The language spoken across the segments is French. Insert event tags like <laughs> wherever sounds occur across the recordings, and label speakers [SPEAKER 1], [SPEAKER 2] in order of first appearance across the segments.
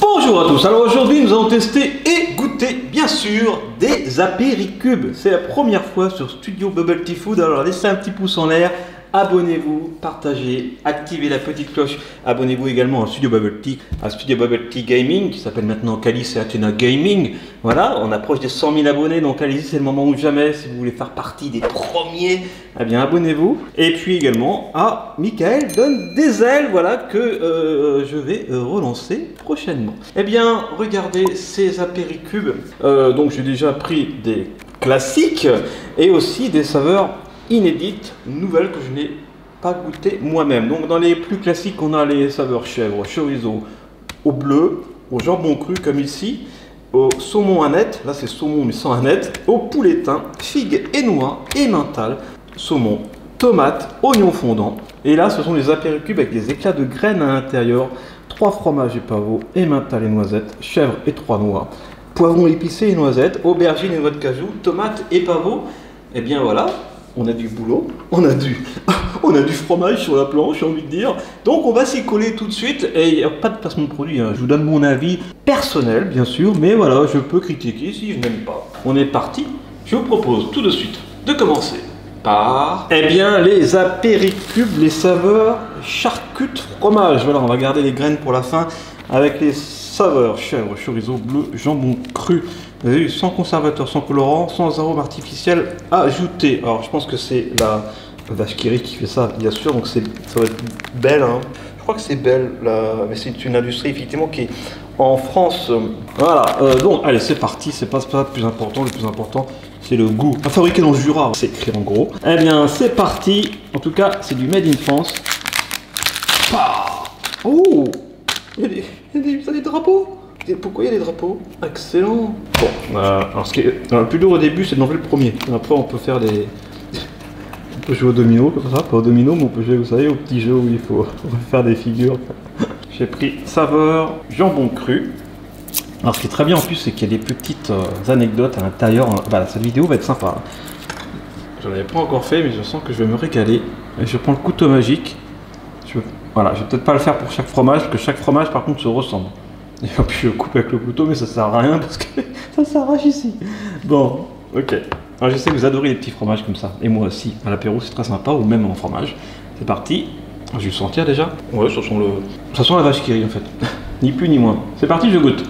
[SPEAKER 1] Bonjour à tous, alors aujourd'hui nous allons tester et goûter bien sûr des apéricubes. C'est la première fois sur Studio Bubble Tea Food, alors laissez un petit pouce en l'air, abonnez-vous, partagez, activez la petite cloche, abonnez-vous également à Studio Bubble Tea, à Studio Bubble Gaming qui s'appelle maintenant Calice et Athena Gaming. Voilà, on approche des 100 000 abonnés donc allez-y, c'est le moment ou jamais si vous voulez faire partie des premiers, eh bien abonnez-vous. Et puis également à Michael donne des ailes, voilà que euh, je vais euh, relancer prochainement. Eh bien, regardez ces apéricubes. Euh, donc j'ai déjà pris des classiques et aussi des saveurs inédites, nouvelles que je n'ai pas goûté moi-même. Donc dans les plus classiques, on a les saveurs chèvre, chorizo, au bleu, au jambon cru comme ici, au saumon aneth, là c'est saumon mais sans aneth, au pouletin, figue et noix et mental, saumon, tomate, oignon fondant. Et là ce sont les apéricubes avec des éclats de graines à l'intérieur, trois fromages et pavots, emmental et noisettes, chèvre et trois noix, poivron épicé et noisettes, aubergine et noix de cajou, tomate et pavot. Et bien voilà, on a du boulot, on a du, <laughs> on a du fromage sur la planche, j'ai envie de dire. Donc on va s'y coller tout de suite. Et il n'y a pas de placement de produit, hein. je vous donne mon avis personnel, bien sûr, mais voilà, je peux critiquer si je n'aime pas. On est parti. Je vous propose tout de suite de commencer par, eh bien, les apéricubes, les saveurs charcutes fromage. Voilà, on va garder les graines pour la fin avec les saveurs chèvre, chorizo, bleu, jambon cru. Vous avez vu, sans conservateur, sans colorant, sans arôme artificiel ajouté. Alors, je pense que c'est la vache qui fait ça, bien sûr. Donc, ça va être belle. Hein. Je crois que c'est belle, là. mais c'est une industrie effectivement qui est en France. Voilà. Euh, donc, allez, c'est parti. C'est pas, pas le plus important. Le plus important, c'est le goût. À fabriquer dans le Jura, c'est écrit en gros. Eh bien, c'est parti. En tout cas, c'est du made in France oh il y, a des, il y a des, ça a des drapeaux Et Pourquoi il y a des drapeaux Excellent Bon, euh, alors ce qui est alors, le plus dur au début, c'est d'enlever le premier. Après, on peut faire des... On peut jouer au domino, comme ça, pas au domino, mais on peut jouer, vous savez, au petit jeu où il faut <laughs> faire des figures. J'ai pris saveur jambon cru. Alors ce qui est très bien en plus, c'est qu'il y a des petites euh, anecdotes à l'intérieur. Voilà, cette vidéo va être sympa. J'en avais pas encore fait, mais je sens que je vais me régaler. Et je prends le couteau magique. Voilà, je vais peut-être pas le faire pour chaque fromage, parce que chaque fromage par contre se ressemble. Et puis je coupe avec le couteau, mais ça sert à rien parce que <laughs> ça s'arrache ici. Bon, ok. Alors je sais que vous adorez les petits fromages comme ça. Et moi aussi, à l'apéro c'est très sympa, ou même en fromage. C'est parti. Je vais le sentir déjà. Ouais, ça sent, le... ça sent la vache qui rit en fait. <laughs> ni plus ni moins. C'est parti, je goûte.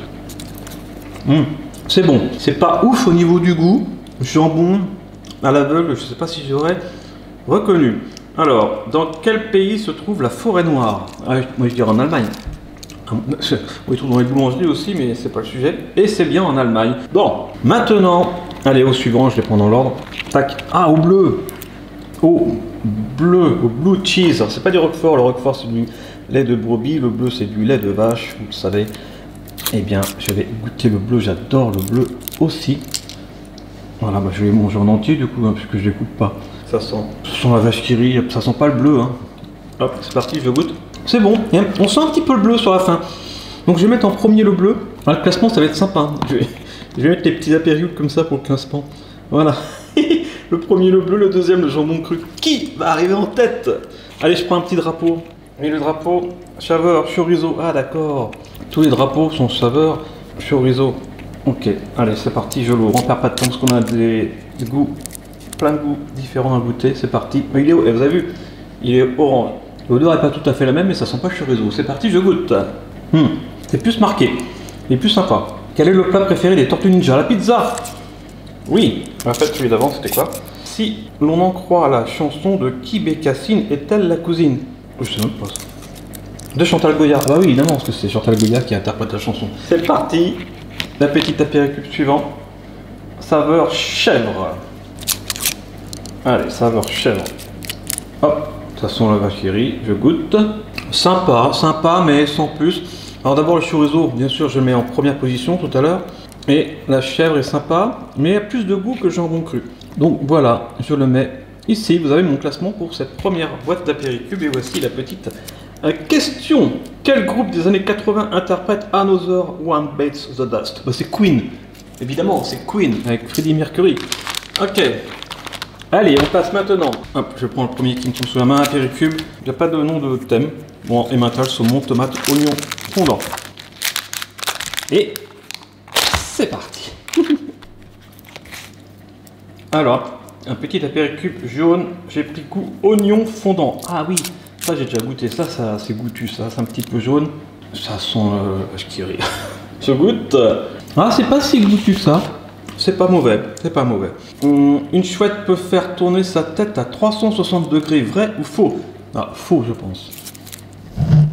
[SPEAKER 1] Hum, C'est bon. C'est pas ouf au niveau du goût. Jambon à l'aveugle, je sais pas si j'aurais reconnu. Alors, dans quel pays se trouve la forêt noire? Ah, Moi je dirais en Allemagne. On y trouve dans les boulangeries aussi, mais c'est pas le sujet. Et c'est bien en Allemagne. Bon, maintenant, allez au suivant, je les prends dans l'ordre. Tac. Ah, au bleu. Au bleu, au blue cheese. C'est pas du roquefort, le roquefort c'est du lait de brebis, le bleu c'est du lait de vache, vous le savez. Eh bien, je vais goûter le bleu, j'adore le bleu aussi. Voilà, bah, je vais manger en entier du coup, hein, puisque je ne les coupe pas. Ça sent, ça sent la vache qui rit, ça sent pas le bleu. Hein. Hop, c'est parti, je goûte. C'est bon, on sent un petit peu le bleu sur la fin. Donc je vais mettre en premier le bleu. Ah, le classement, ça va être sympa. Je vais, <laughs> mettre les petits apéritifs comme ça pour le classement. Voilà. <laughs> le premier le bleu, le deuxième le jambon cru. Qui va arriver en tête? Allez, je prends un petit drapeau. Et le drapeau, saveur, chorizo. Ah d'accord. Tous les drapeaux sont saveur, chorizo. Ok, allez, c'est parti, je l'ouvre. On perd pas de temps parce qu'on a des, des goûts, plein de goûts différents à goûter. C'est parti. Mais il est, eh, vous avez vu, il est orange. L'odeur n'est pas tout à fait la même, mais ça sent pas chorizo. C'est parti, je goûte. Hmm, C'est plus marqué. Il est plus sympa. Quel est le plat préféré des Tortues Ninja? La pizza Oui. En fait, celui d'avant, c'était quoi? Si l'on en croit à la chanson de qui Bécassine est-elle la cousine? Je sais même pas ça. De Chantal Goya. Ah bah oui, évidemment, parce que c'est Chantal Goya qui interprète la chanson. C'est parti La petite apéricube suivant. Saveur chèvre. Allez, saveur chèvre. Hop, ça sent la vache qui rit, je goûte. Sympa, sympa, mais sans plus. Alors d'abord le chorizo, bien sûr, je le mets en première position tout à l'heure. Et la chèvre est sympa, mais a plus de goût que le jambon cru. Donc voilà, je le mets ici. Vous avez mon classement pour cette première boîte d'apéricube. Et voici la petite euh, question. Quel groupe des années 80 interprète Another One Bites the Dust? Bah, C'est Queen. Évidemment, c'est Queen avec Freddie Mercury. Ok. Allez, on passe maintenant. Hop, je prends le premier qui me tombe sous la main, apéricube. Il n'y a pas de nom de thème. Bon, emmental, saumon, tomate, oignon fondant. Et c'est parti. <laughs> Alors, un petit apéricube jaune, j'ai pris goût oignon fondant. Ah oui, ça j'ai déjà goûté, ça, ça c'est goûtu, ça, c'est un petit peu jaune. Ça sent euh, je Je <laughs> goûte. Ah, c'est pas si goûtu ça. C'est pas mauvais, c'est pas mauvais. Hum, une chouette peut faire tourner sa tête à 360 degrés, vrai ou faux? Ah, faux, je pense.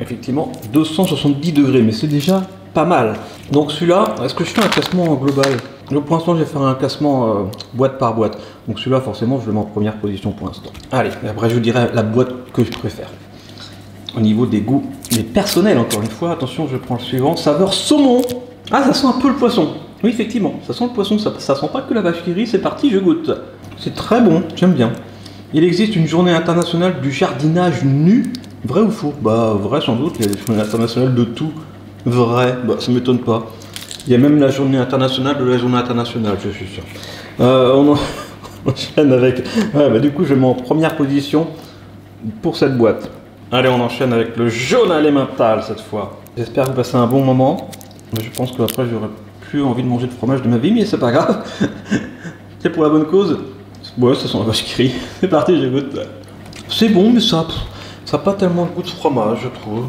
[SPEAKER 1] Effectivement, 270 degrés, mais c'est déjà pas mal. Donc celui-là, est-ce que je fais un classement global? Pour l'instant, je vais faire un classement euh, boîte par boîte. Donc celui-là, forcément, je le mets en première position pour l'instant. Allez, après je vous dirai la boîte que je préfère. Au niveau des goûts, mais personnels encore une fois, attention, je prends le suivant. Saveur saumon Ah, ça sent un peu le poisson. Oui, effectivement, ça sent le poisson, ça, ça sent pas que la vache qui c'est parti, je goûte. C'est très bon, j'aime bien. Il existe une journée internationale du jardinage nu. Vrai ou faux? Bah, vrai sans doute, il y a des journées internationales de tout. Vrai, bah, ça m'étonne pas. Il y a même la journée internationale de la journée internationale, je suis sûr. Euh, on, <laughs> enchaîne avec. Ouais, bah, du coup, je mets en première position pour cette boîte. Allez, on enchaîne avec le jaune mental cette fois. J'espère que vous passez un bon moment. Je pense qu'après, j'aurai plus envie de manger de fromage de ma vie, mais c'est pas grave. <laughs> c'est pour la bonne cause. Ouais, ça sent la vache qui rit. C'est parti, j'écoute. C'est bon, mais ça, ça n'a pas tellement de goût de fromage, je trouve.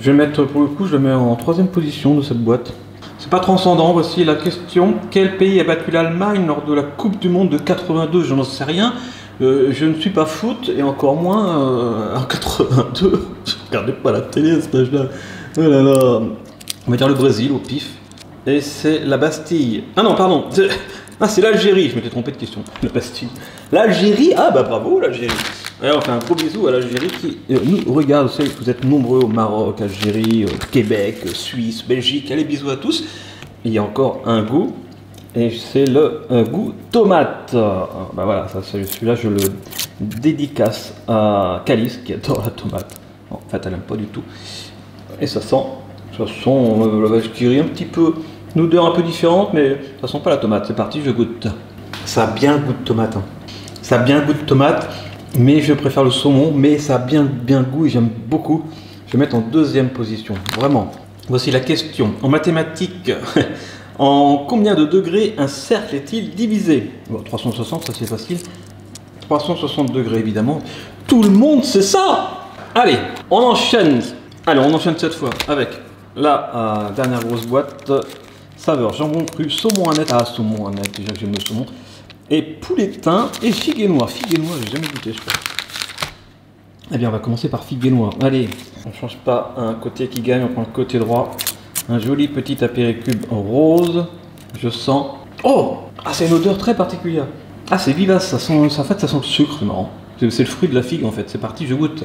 [SPEAKER 1] Je vais mettre, pour le coup, je le mets en troisième position de cette boîte. C'est pas transcendant, voici la question. Quel pays a battu l'Allemagne lors de la Coupe du Monde de 82 Je n'en sais rien. Euh, je ne suis pas foot, et encore moins en 82. Je regardais pas la télé à cet âge-là. Oh là là. On va dire le Brésil au pif. Et c'est la Bastille. Ah non, pardon. <laughs> Ah, c'est l'Algérie. Je m'étais trompé de question. La Bastille. L'Algérie. Ah, bah bravo, l'Algérie. Alors, on fait un gros bisou à l'Algérie qui euh, nous regarde. Vous, savez, vous êtes nombreux au Maroc, Algérie, euh, Québec, Suisse, Belgique. Allez, bisous à tous. Il y a encore un goût. Et c'est le goût tomate. Ah, bah voilà, celui-là, je le dédicace à Calice qui adore la tomate. en fait, elle n'aime pas du tout. Et ça sent ça sent euh, la rit un petit peu, une odeur un peu différente, mais ça sent pas la tomate. C'est parti, je goûte. Ça a bien goût de tomate. Hein. Ça a bien goût de tomate, mais je préfère le saumon, mais ça a bien, bien goût et j'aime beaucoup. Je vais mettre en deuxième position, vraiment. Voici la question. En mathématiques, <laughs> en combien de degrés un cercle est-il divisé? 360, ça c'est facile. 360 degrés, évidemment. Tout le monde sait ça Allez, on enchaîne. Allez, on enchaîne cette fois avec la euh, dernière grosse boîte, saveur jambon cru, saumon à net, ah saumon à net, déjà que j'aime le saumon, et poulet teint et figue noix. Figue noix, j'ai jamais goûté, je crois. Eh bien, on va commencer par figue noix. Allez, on change pas un côté qui gagne, on prend le côté droit. Un joli petit apéricube rose. Je sens. Oh Ah, c'est une odeur très particulière. Ah, c'est vivace, ça sent, en fait, ça sent le sucre, c'est marrant. C'est le fruit de la figue en fait. C'est parti, je goûte.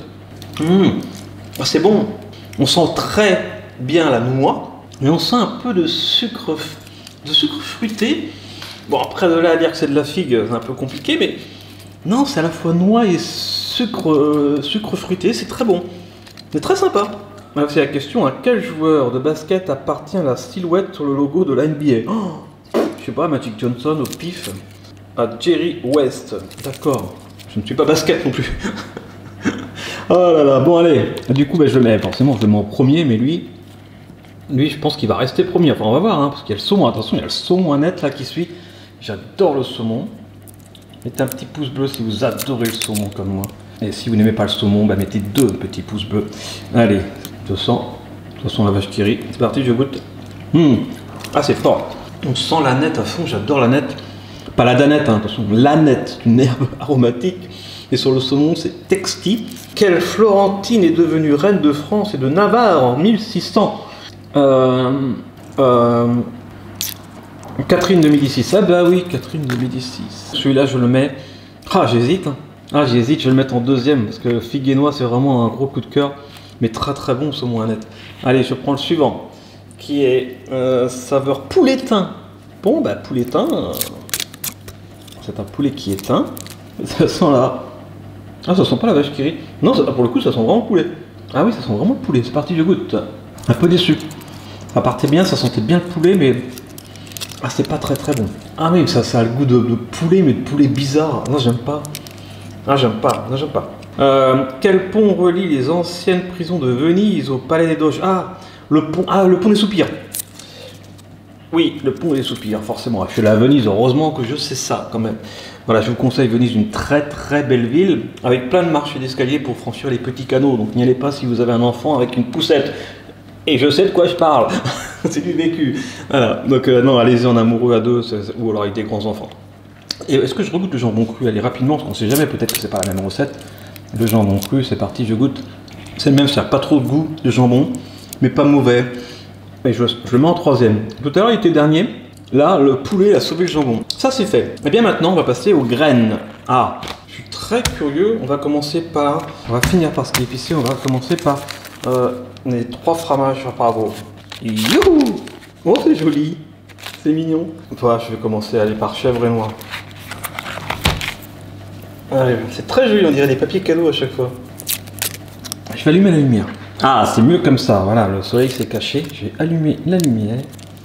[SPEAKER 1] Mmh. Ah, c'est bon. On sent très bien la noix, mais on sent un peu de sucre, de sucre fruité. Bon, après de là à dire que c'est de la figue, c'est un peu compliqué, mais non, c'est à la fois noix et sucre, euh, fruité, c'est très bon. C'est très sympa. C'est la question, à quel joueur de basket appartient la silhouette sur le logo de la NBA oh, Je sais pas, Magic Johnson au pif. À Jerry West. D'accord. Je ne suis pas basket non plus. <laughs> oh là là, bon allez. Du coup, ben, je le mets, forcément, je le mets en premier, mais lui, lui, je pense qu'il va rester premier. Enfin, on va voir, hein, parce qu'il y a le saumon. Attention, il y a le saumon net là qui suit. J'adore le saumon. Mettez un petit pouce bleu si vous adorez le saumon comme moi. Et si vous n'aimez pas le saumon, bah, mettez deux petits pouces bleus. Allez, 200. De toute façon, la vache qui rit. C'est parti, je goûte. Hum. Ah, c'est fort. On sent la nette à fond. J'adore la nette. Pas la danette, hein, attention. La nette, une herbe <laughs> aromatique. Et sur le saumon, c'est texti. Quelle Florentine est devenue reine de France et de Navarre en 1600 euh, euh, Catherine de Médicis. Ah bah oui, Catherine de Médicis. Celui-là, je le mets. Ah, j'hésite. Hein. Ah, j'hésite, je vais le mettre en deuxième parce que figue et noix, c'est vraiment un gros coup de cœur, mais très très bon, ce moins net. Allez, je prends le suivant qui est euh, saveur pouletin. Bon, bah pouletin, c'est un poulet qui est teint. <laughs> Ça sent là. Ah, ça sent pas la vache qui rit. Non, ça, pour le coup, ça sent vraiment le poulet. Ah oui, ça sent vraiment le poulet. C'est parti, je goûte. Un peu déçu. Ça partait bien, ça sentait bien le poulet, mais ah, c'est pas très très bon. Ah oui, ça, ça a le goût de, poulet, mais de poulet bizarre. Non, j'aime pas. Ah, j'aime pas. Pas. Euh, quel pont relie les anciennes prisons de Venise au Palais des Doges? Ah, le pont, ah, le pont des soupirs. Oui, le pont des soupirs, forcément. Je suis là à Venise, heureusement que je sais ça quand même. Voilà, je vous conseille Venise, une très très belle ville, avec plein de marches d'escalier pour franchir les petits canaux. Donc n'y allez pas si vous avez un enfant avec une poussette. Et je sais de quoi je parle. <laughs> c'est du vécu. Voilà. Donc euh, non, allez-y en amoureux à deux, ou alors avec des grands enfants. Et est-ce que je regoute le jambon cru? Allez rapidement, parce qu'on sait jamais, peut-être que c'est pas la même recette. Le jambon cru, c'est parti, je goûte. C'est le même, c'est pas trop de goût de jambon, mais pas mauvais. Et je, le mets en troisième. Tout à l'heure, il était dernier. Là, le poulet a sauvé le jambon. Ça, c'est fait. Et bien maintenant, on va passer aux graines. Ah, je suis très curieux. On va commencer par... On va finir par ce qui est épicé. On va commencer par euh, les trois fromages à pavot. Youhou Oh, c'est joli. C'est mignon. Voilà, je vais commencer à aller par chèvre et noix. Allez, c'est très joli. On dirait des papiers cadeaux à chaque fois. Je vais allumer la lumière. Ah, c'est mieux comme ça. Voilà, le soleil s'est caché. Je vais allumer la lumière.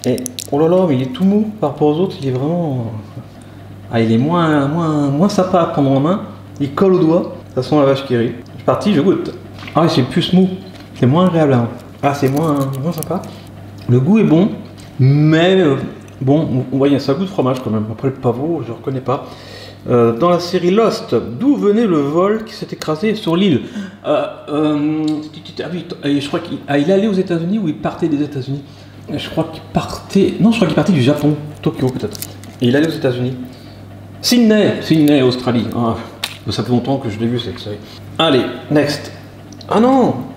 [SPEAKER 1] Et oh là là, mais il est tout mou par rapport aux autres. Il est vraiment. Ah, il est moins, moins, moins sympa à prendre en main. Il colle au doigt. Ça sent la vache qui rit. Je suis parti, je goûte. Ah, c'est plus mou. C'est moins agréable. Ah, c'est moins, moins sympa. Le goût est bon, mais euh, bon, on voit, ça goût de fromage quand même. Après le pavot, je reconnais pas. Euh, dans la série Lost, d'où venait le vol qui s'est écrasé sur l'île euh, euh, Ah oui, je crois qu'il ah, allait aux États-Unis ou il partait des États-Unis Je crois qu'il partait. Non, je crois qu'il partait du Japon, Tokyo peut-être. Et il allait aux États-Unis. Sydney, Sydney, Australie. Ah, ça fait longtemps que je l'ai vu cette série. Allez, next. Ah non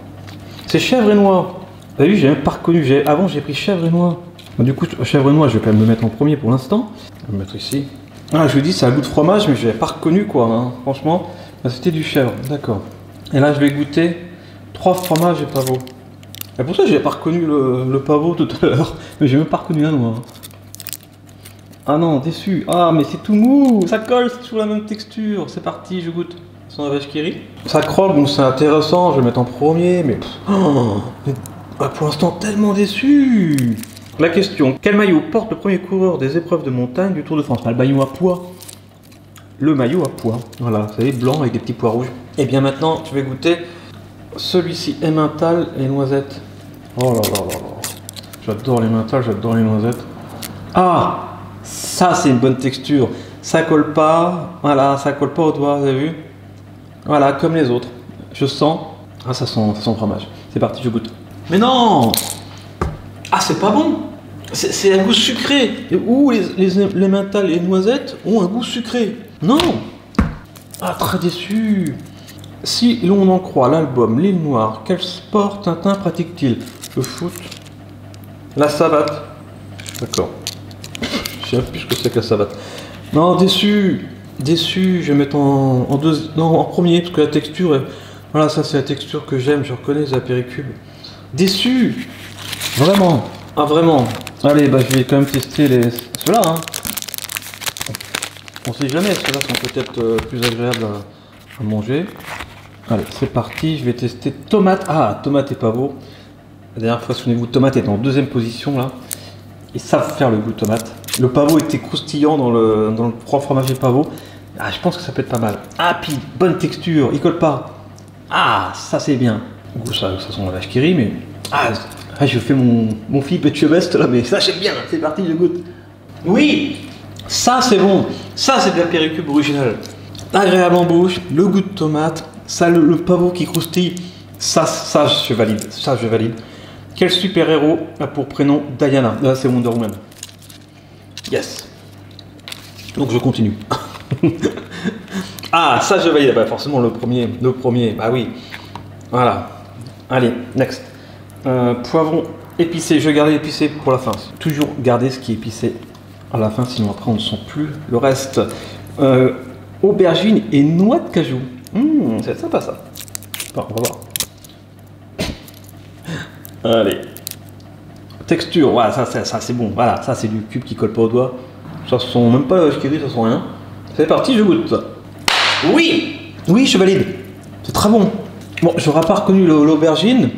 [SPEAKER 1] C'est chèvre et. Vous avez vu, j'ai même pas reconnu. Avant, j'ai pris chèvre et. Bon, du coup, chèvre et noix, je vais quand même le mettre en premier pour l'instant. Je vais le mettre ici. Ah, je vous dis, ça a goût de fromage, mais je l'avais pas reconnu, quoi. hein. Franchement, Ah, c'était du chèvre. D'accord. Et là, je vais goûter trois fromages et pavot. Et pour ça, j'ai pas reconnu le, le pavot tout à l'heure. <laughs> Mais j'ai même pas reconnu la noix. Ah non, déçu. Ah, mais c'est tout mou. Ça colle, c'est toujours la même texture. C'est parti, je goûte. Sans. Ça croque, bon, c'est intéressant. Je vais mettre en premier, mais. oh, mais- ah, pour l'instant, tellement déçu. La question quel maillot porte le premier coureur des épreuves de montagne du Tour de France? Pas le maillot à pois. Le maillot à pois. Voilà, vous savez, blanc avec des petits pois rouges. Et bien maintenant, je vais goûter celui-ci emmental et noisette. Oh là là là là. J'adore les mentales, j'adore les noisettes. Ah Ça, c'est une bonne texture. Ça colle pas. Voilà, ça colle pas au doigt, vous avez vu? Voilà, comme les autres. Je sens. Ah, ça sent, ça sent fromage. C'est parti, je goûte. Mais non Ah, c'est pas bon C'est un goût sucré. Et où les, les, les mentales et les noisettes ont un goût sucré? Non Ah, très déçu Si l'on en croit l'album L'île Noire, quel sport Tintin pratique-t-il? Le foot? La savate? D'accord. Je sais plus ce que c'est que la savate. Non, déçu Déçu, je vais mettre en, en deux, non, en premier, parce que la texture, est- voilà, ça c'est la texture que j'aime, je reconnais les apéricubes. Déçu Vraiment Ah, vraiment Allez, bah je vais quand même tester les... ceux-là, hein. On sait jamais, ceux-là sont peut-être euh, plus agréables à, manger. Allez, c'est parti, je vais tester tomate. Ah, tomate et pavot. La dernière fois, souvenez-vous, tomate est en deuxième position là. Ils savent faire le goût tomate. Le pavot était croustillant dans le, dans le froid fromage et pavot. Ah, je pense que ça peut être pas mal. Ah, puis bonne texture, il colle pas. Ah, ça c'est bien. Ça, ça sent la vache qui rit, mais. Ah, ah, je fais mon, mon Philippe Etchebest là, mais ça j'aime bien. C'est parti, je goûte. Oui, ça c'est bon. Ça c'est de la péricube originale. Agréable en bouche, le goût de tomate, ça le, le pavot qui croustille. Ça, ça je valide. Ça je valide. Quel super héros a pour prénom Diana? Là c'est Wonder Woman. Yes. Donc je continue. <laughs> ah ça je valide. Bah, forcément le premier, le premier. Bah oui. Voilà. Allez, next. Euh, poivron épicé. Je vais garder épicé pour la fin. Toujours garder ce qui est épicé à la fin, sinon après on ne sent plus le reste. Euh, aubergine et noix de cajou. Mmh, c'est sympa ça. Bon, on va voir. <coughs> Allez. Texture, voilà, ça, ça, ça, c'est bon. Voilà, ça c'est du cube qui colle pas au doigt. Ça sent même pas rit, ça sent rien. C'est parti, je goûte. Oui Oui, je valide. C'est très bon. Bon, j'aurais pas reconnu l'aubergine,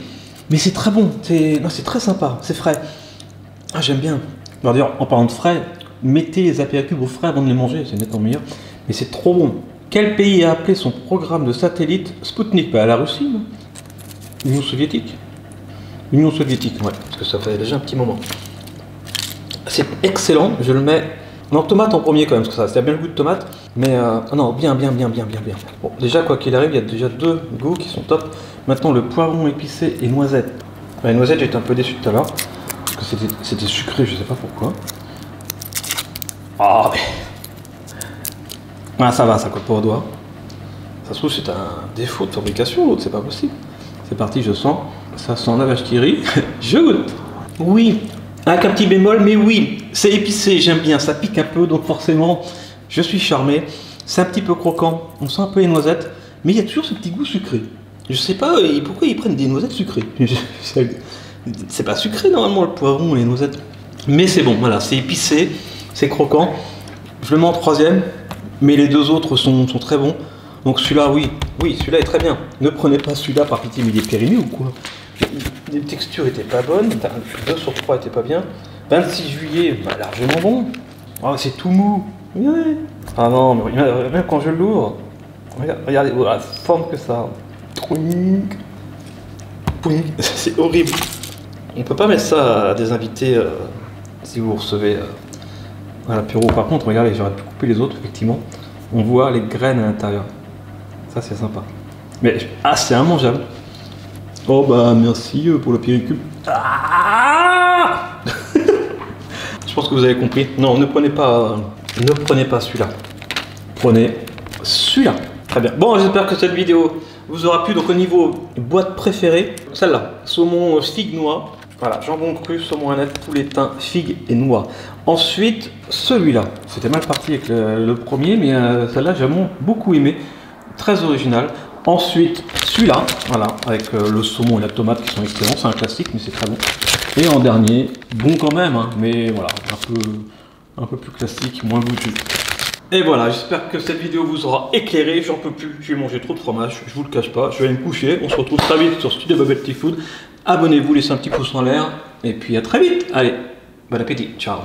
[SPEAKER 1] mais c'est très bon. C'est très sympa, c'est frais. Ah, j'aime bien. D'ailleurs, en parlant de frais, mettez les apéricubes au frais avant de les manger, c'est nettement meilleur. Mais c'est trop bon. Quel pays a appelé son programme de satellite Sputnik Bah, la Russie, non? L'Union soviétique L'Union soviétique, ouais, parce que ça fait déjà un petit moment. C'est excellent, je le mets. Non, tomate en premier quand même, parce que ça, a bien le goût de tomate. Mais euh, non, bien, bien, bien, bien, bien, bien. Bon, déjà, quoi qu'il arrive, il y a déjà deux goûts qui sont top. Maintenant, le poivron épicé et noisette. La noisette, j'étais un peu déçu tout à l'heure. Parce que c'était- sucré, je sais pas pourquoi. Ah, mais. Ah, ça va, ça colle pas au doigt. Ça se trouve, c'est un défaut de fabrication, l'autre, c'est pas possible. C'est parti, je sens. Ça sent la vache qui rit. <laughs> je goûte. Oui, avec un petit bémol, mais oui, c'est épicé, j'aime bien. Ça pique un peu, donc forcément, je suis charmé. C'est un petit peu croquant, on sent un peu les noisettes, mais il y a toujours ce petit goût sucré. Je sais pas euh, pourquoi ils prennent des noisettes sucrées? <laughs> C'est pas sucré normalement le poivron et les noisettes. Mais c'est bon, voilà, c'est épicé, c'est croquant. Je le mets en troisième, mais les deux autres sont, sont très bons. Donc celui-là, oui, oui, celui-là est très bien. Ne prenez pas celui-là par pitié, mais il est périmé ou quoi? Les textures étaient pas bonnes, 2 sur 3 étaient pas bien. 26 juillet, bah, largement bon. Ah, c'est tout mou. Ah non, mais même quand je l'ouvre, regarde- regardez la forme que ça. <laughs> C'est horrible. On peut pas mettre ça à des invités euh, si vous recevez euh, à. Par contre, regardez, j'aurais pu couper les autres, effectivement. On voit les graines à l'intérieur. Ça, c'est sympa. Mais, ah, c'est immangeable. Oh, bah, merci euh, pour le péricube. Ah <laughs> Je pense que vous avez compris. Non, ne prenez pas, ne prenez pas celui-là. Prenez celui-là. Très bien. Bon, j'espère que cette vidéo vous aura plu. Donc, au niveau boîte préférée, celle-là, saumon euh, figue noix. Voilà, jambon cru, saumon à net, poulet thym, figue et noix. Ensuite, celui-là. C'était mal parti avec le, le premier, mais euh, celle-là, j'ai vraiment beaucoup aimé. Très original. Ensuite, celui-là, voilà, avec euh, le saumon et la tomate qui sont excellents. C'est un classique, mais c'est très bon. Et en dernier, bon quand même, hein, mais voilà, un peu, un peu plus classique, moins goûtu. Et voilà, j'espère que cette vidéo vous aura éclairé. J'en peux plus, j'ai mangé trop de fromage, je vous le cache pas. Je vais me coucher. On se retrouve très vite sur Studio Bubble Tea Food. Abonnez-vous, laissez un petit pouce en l'air. Et puis à très vite. Allez, bon appétit. Ciao.